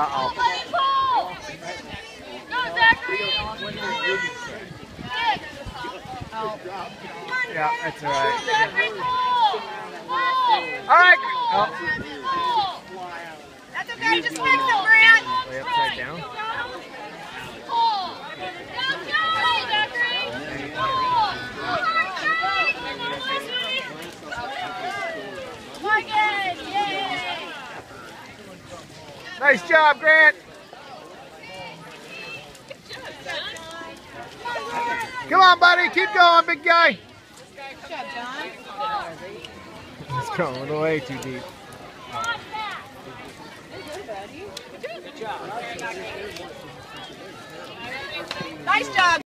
Uh-oh. Go, Zachary! Oh. Yeah, that's all right. All right. Oh. That's okay. Just fix it. Nice job, Grant. Come on, buddy. Keep going, big guy. Good job, John. It's going way too deep. Nice job.